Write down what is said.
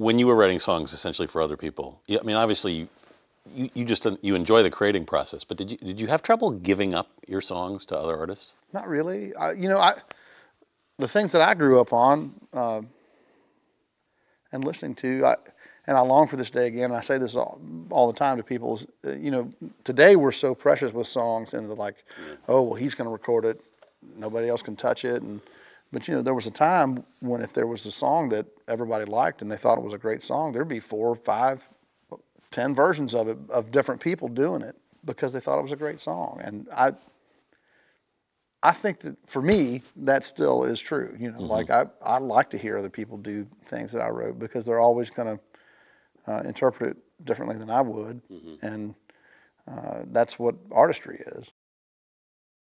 when you were writing songs essentially for other people, I mean, obviously, you, you, just you enjoy the creating process, but did you did you have trouble giving up your songs to other artists? Not really. I, you know, I the things that I grew up on uh, and listening to, I, and I long for this day again. And I say this all, all the time to people. Is, uh, you know, today we're so precious with songs, and they're like, oh well, he's going to record it, nobody else can touch it, and but you know, there was a time when if there was a song that everybody liked and they thought it was a great song, there'd be four, five, ten versions of it of different people doing it because they thought it was a great song. And I, I think that for me, that still is true. You know, mm-hmm. like I, I like to hear other people do things that I wrote because they're always going to uh, interpret it differently than I would, mm-hmm. and uh, that's what artistry is.